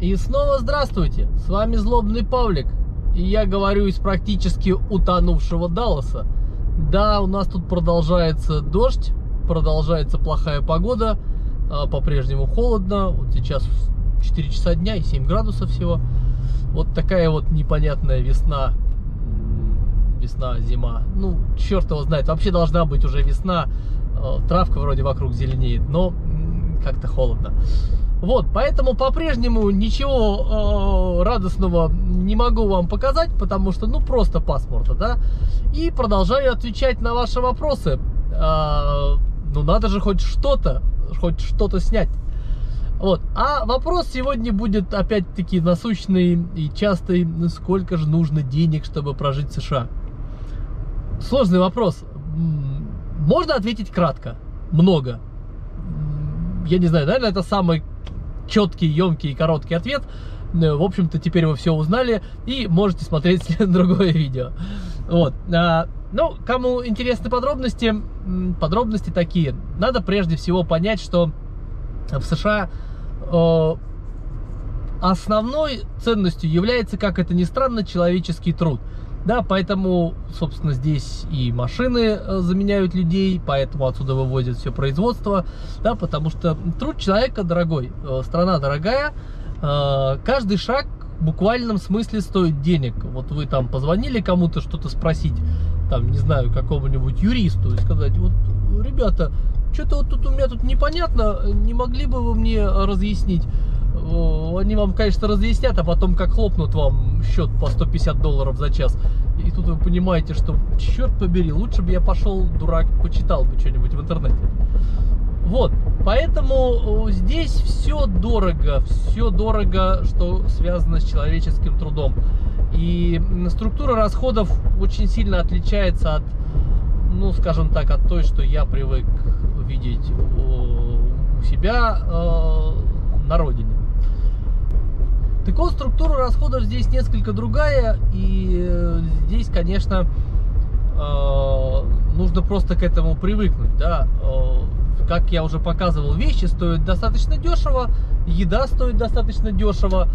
И снова здравствуйте, с вами Злобный Павлик, и я говорю из практически утонувшего Далласа. Да, у нас тут продолжается дождь, продолжается плохая погода, а, по-прежнему холодно, вот сейчас 4 часа дня и 7 градусов всего. Вот такая вот непонятная весна, весна, зима. Ну, черт его знает, вообще должна быть уже весна, а, травка вроде вокруг зеленеет, но как-то холодно. Вот, поэтому по-прежнему ничего э, радостного не могу вам показать, потому что, ну, просто пасмурно, да. И продолжаю отвечать на ваши вопросы. Э, ну, надо же хоть что-то, хоть что-то снять. Вот. А вопрос сегодня будет опять-таки насущный и частый. Сколько же нужно денег, чтобы прожить в США? Сложный вопрос. Можно ответить кратко. Много. Я не знаю, наверное, это самый четкий, емкий и короткий ответ. Э, в общем-то, теперь вы все узнали и можете смотреть другое видео. Вот. А, ну, кому интересны подробности, подробности такие. Надо прежде всего понять, что в США основной ценностью является, как это ни странно, человеческий труд. Да, поэтому, собственно, здесь и машины э, заменяют людей, поэтому отсюда вывозят все производство, да, потому что труд человека дорогой, э, страна дорогая, э, каждый шаг в буквальном смысле стоит денег. Вот вы там позвонили кому-то что-то спросить, там, не знаю, какому-нибудь юристу и сказать, вот, ребята, что-то вот тут у меня тут непонятно, не могли бы вы мне разъяснить? Они вам, конечно, разъяснят, а потом как хлопнут вам счет по 150 долларов за час. И тут вы понимаете, что, черт побери, лучше бы я пошел, дурак, почитал бы что-нибудь в интернете. Вот, поэтому здесь все дорого, все дорого, что связано с человеческим трудом. И структура расходов очень сильно отличается от, ну, скажем так, от той, что я привык видеть у себя э, на родине. Так вот, структура расходов здесь несколько другая, и э, здесь, конечно, э, нужно просто к этому привыкнуть, да. Э, как я уже показывал, вещи стоят достаточно дешево, еда стоит достаточно дешево,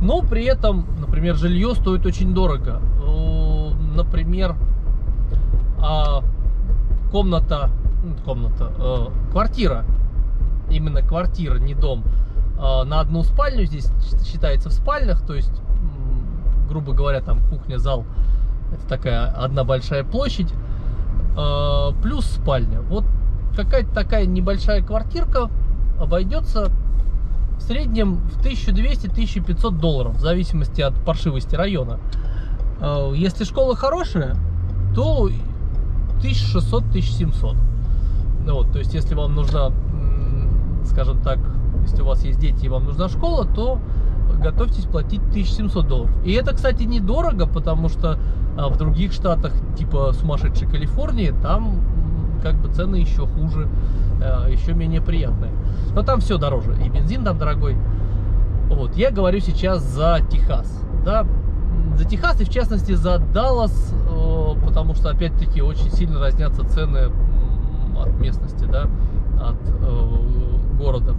но при этом, например, жилье стоит очень дорого. Например, а, комната, ну, комната, квартира, именно квартира, не дом – на одну спальню, здесь считается в спальнях, то есть, грубо говоря, там кухня, зал, это такая одна большая площадь, а, плюс спальня. Вот какая-то такая небольшая квартирка обойдется в среднем в 1200-1500 долларов, в зависимости от паршивости района. А, если школа хорошая, то 1600-1700. Вот, то есть, если вам нужна, скажем так, если у вас есть дети и вам нужна школа, то готовьтесь платить 1700 долларов. И это, кстати, недорого, потому что а, в других штатах, типа сумасшедшей Калифорнии, там как бы цены еще хуже, а, еще менее приятные. Но там все дороже, и бензин там дорогой. Вот, я говорю сейчас за Техас, да, за Техас и в частности за Даллас, потому что опять-таки очень сильно разнятся цены от местности, да, от э, города.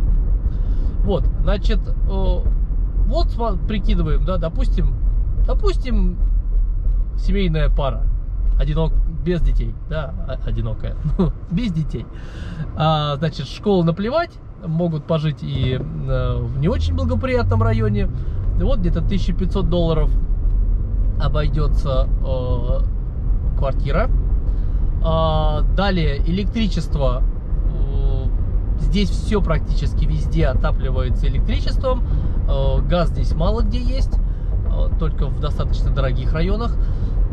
Вот, значит, вот прикидываем, да, допустим, допустим, семейная пара, одинок, без детей, да, одинокая, ну, без детей. А, значит, школу наплевать, могут пожить и э, в не очень благоприятном районе. Вот где-то 1500 долларов обойдется э, квартира. А, далее электричество Здесь все практически везде отапливается электричеством. Э, газ здесь мало где есть, э, только в достаточно дорогих районах.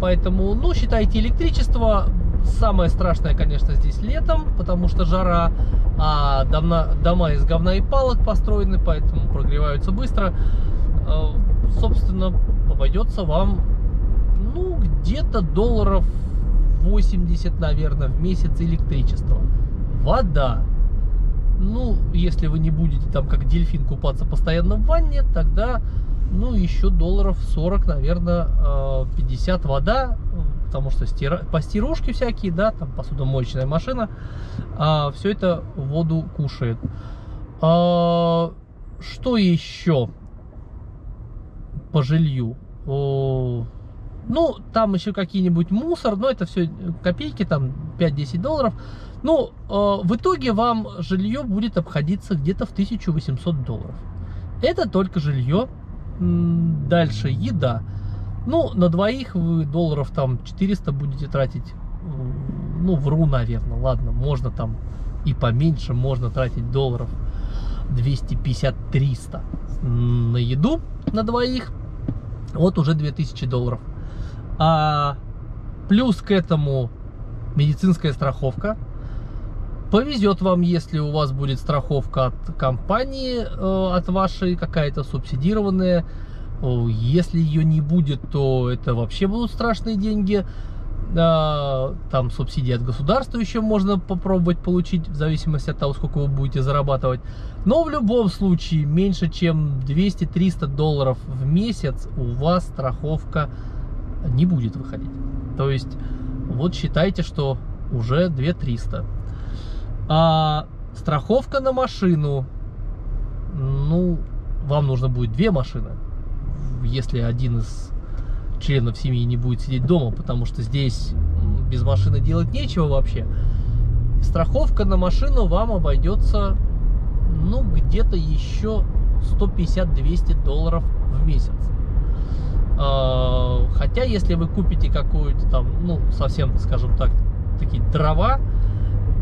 Поэтому, ну, считайте электричество. Самое страшное, конечно, здесь летом, потому что жара, а дома, из говна и палок построены, поэтому прогреваются быстро. Э, собственно, обойдется вам, ну, где-то долларов 80, наверное, в месяц электричества. Вода ну, если вы не будете там как дельфин купаться постоянно в ванне, тогда, ну, еще долларов 40, наверное, 50 э, вода, потому что стира... постирушки всякие, да, там посудомоечная машина, а, все это воду кушает. А, что еще? по жилью. О, ну, там еще какие-нибудь мусор, но это все копейки, там 5-10 долларов. Ну, э, в итоге вам жилье будет обходиться где-то в 1800 долларов. Это только жилье. Дальше еда. Ну, на двоих вы долларов там 400 будете тратить. Ну, вру, наверное. Ладно, можно там и поменьше, можно тратить долларов 250-300 на еду на двоих. Вот уже 2000 долларов. А плюс к этому медицинская страховка. Повезет вам, если у вас будет страховка от компании, э, от вашей, какая-то субсидированная. Если ее не будет, то это вообще будут страшные деньги. Там субсидии от государства еще можно попробовать получить, в зависимости от того, сколько вы будете зарабатывать. Но в любом случае, меньше чем 200-300 долларов в месяц у вас страховка не будет выходить. То есть, вот считайте, что уже 2300. А страховка на машину, ну, вам нужно будет две машины, если один из членов семьи не будет сидеть дома, потому что здесь без машины делать нечего вообще. Страховка на машину вам обойдется, ну, где-то еще 150-200 долларов в месяц. Хотя, если вы купите какую-то там, ну, совсем, скажем так, такие дрова,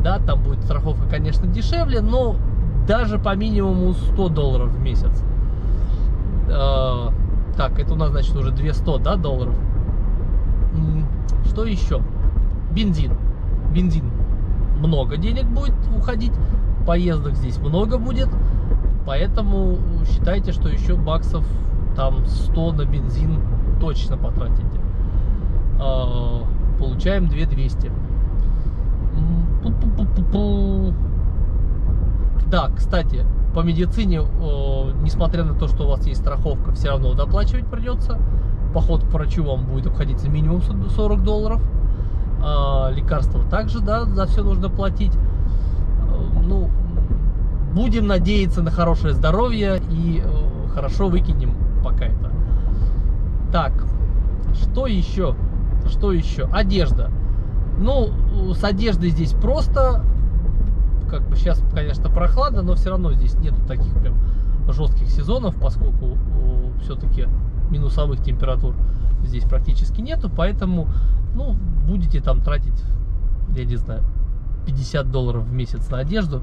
да, там будет страховка, конечно, дешевле, но даже по минимуму 100 долларов в месяц. А, так, это у нас, значит, уже 200, да, долларов. Что еще? Бензин. Бензин. Много денег будет уходить, поездок здесь много будет, поэтому считайте, что еще баксов там 100 на бензин точно потратите. А, получаем 2200. Да, кстати, по медицине, несмотря на то, что у вас есть страховка, все равно доплачивать придется. Поход к врачу вам будет обходиться минимум 40 долларов. А, лекарства также, да, за все нужно платить. А, ну, будем надеяться на хорошее здоровье и хорошо выкинем пока это. Так, что еще? Что еще? Одежда. Ну, с одеждой здесь просто, как бы сейчас, конечно, прохладно, но все равно здесь нету таких прям жестких сезонов, поскольку все-таки минусовых температур здесь практически нету, поэтому, ну, будете там тратить, я не знаю, 50 долларов в месяц на одежду,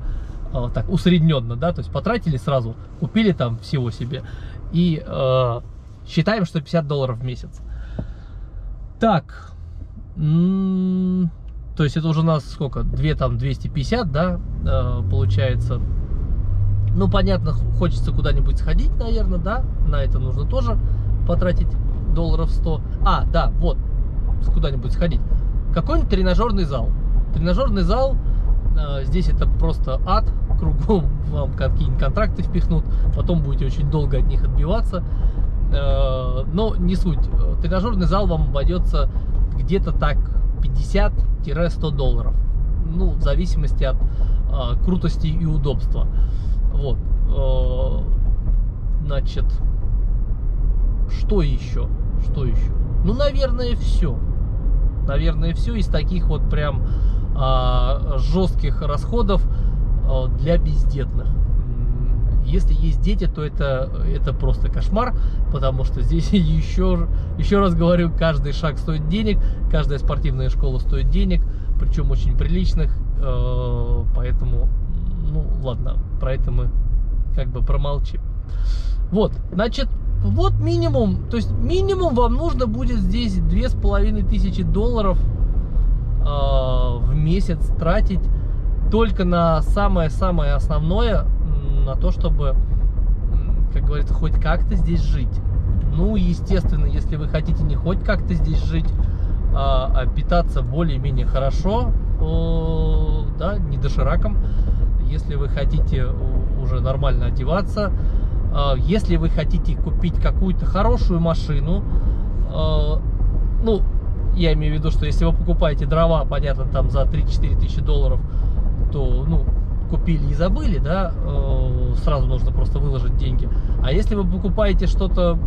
а, так, усредненно, да, то есть потратили сразу, купили там всего себе, и э, считаем, что 50 долларов в месяц. Так, то есть это уже у нас сколько? 2 там 250, да, э, получается. Ну, понятно, хочется куда-нибудь сходить, наверное, да, на это нужно тоже потратить долларов 100. А, да, вот, куда-нибудь сходить. Какой-нибудь тренажерный зал. Тренажерный зал, э, здесь это просто ад, кругом вам какие-нибудь контракты впихнут, потом будете очень долго от них отбиваться. Э, но не суть. Тренажерный зал вам обойдется где-то так 50-100 долларов. Ну, в зависимости от а, крутости и удобства. Вот. Значит, что еще? Что еще? Ну, наверное, все. Наверное, все из таких вот прям а, жестких расходов для бездетных. Если есть дети, то это, это просто кошмар, потому что здесь еще, еще раз говорю, каждый шаг стоит денег, каждая спортивная школа стоит денег, причем очень приличных, э, поэтому, ну ладно, про это мы как бы промолчим. Вот, значит, вот минимум, то есть минимум вам нужно будет здесь две с половиной тысячи долларов э, в месяц тратить только на самое-самое основное, на то, чтобы, как говорится, хоть как-то здесь жить. Ну, естественно, если вы хотите не хоть как-то здесь жить, а, а питаться более-менее хорошо, да, не дошираком, если вы хотите уже нормально одеваться, а, если вы хотите купить какую-то хорошую машину, а, ну, я имею в виду, что если вы покупаете дрова, понятно, там за 3-4 тысячи долларов, то, ну, купили и забыли, да, э, сразу нужно просто выложить деньги. А если вы покупаете что-то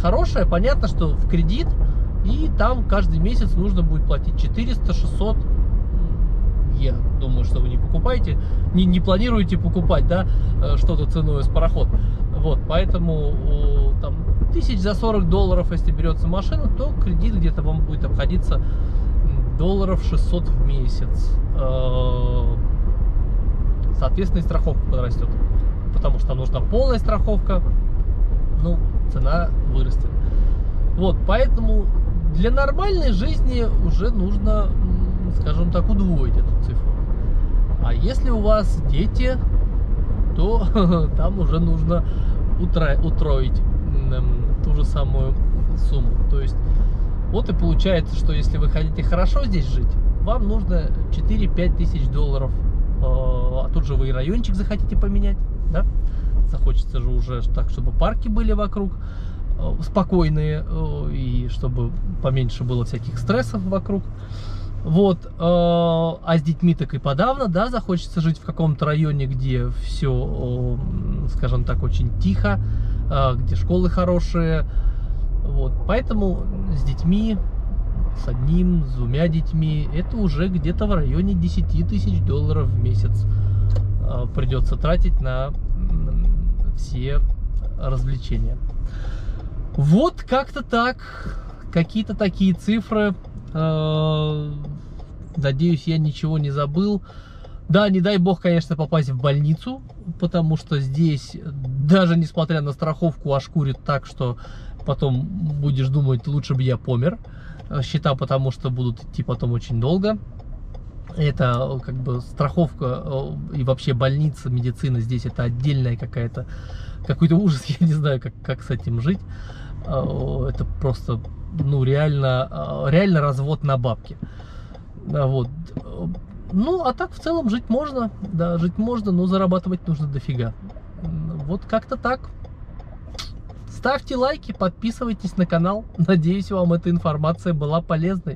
хорошая. Понятно, что в кредит, и там каждый месяц нужно будет платить 400-600 я думаю, что вы не покупаете, не, не планируете покупать, да, э, что-то ценой с пароход. Вот, поэтому там тысяч за 40 долларов, если берется машина, то кредит где-то вам будет обходиться долларов 600 в месяц. Соответственно, и страховка подрастет, потому что нужна полная страховка, ну, цена вырастет. Вот, поэтому для нормальной жизни уже нужно скажем так, удвоить эту цифру. А если у вас дети, то там уже нужно утро, утроить ту же самую сумму. То есть вот и получается, что если вы хотите хорошо здесь жить, вам нужно 4-5 тысяч долларов. А, а тут же вы и райончик захотите поменять, да? Захочется же уже так, чтобы парки были вокруг э, спокойные, э, и чтобы поменьше было всяких стрессов вокруг. Вот, э, а с детьми так и подавно, да, захочется жить в каком-то районе, где все, э, скажем так, очень тихо, э, где школы хорошие. Вот, поэтому с детьми, с одним, с двумя детьми, это уже где-то в районе 10 тысяч долларов в месяц э, придется тратить на все развлечения. Вот как-то так, какие-то такие цифры. Э, надеюсь, я ничего не забыл. Да, не дай бог, конечно, попасть в больницу, потому что здесь, даже несмотря на страховку, ошкурит так, что потом будешь думать, лучше бы я помер. Э, счета потому что будут идти потом очень долго. Это как бы страховка и вообще больница, медицина здесь это отдельная какая-то, какой-то ужас, я не знаю, как, как с этим жить. Это просто ну, реально, реально развод на бабки. Вот. Ну, а так в целом жить можно, да, жить можно, но зарабатывать нужно дофига. Вот как-то так. Ставьте лайки, подписывайтесь на канал. Надеюсь, вам эта информация была полезной.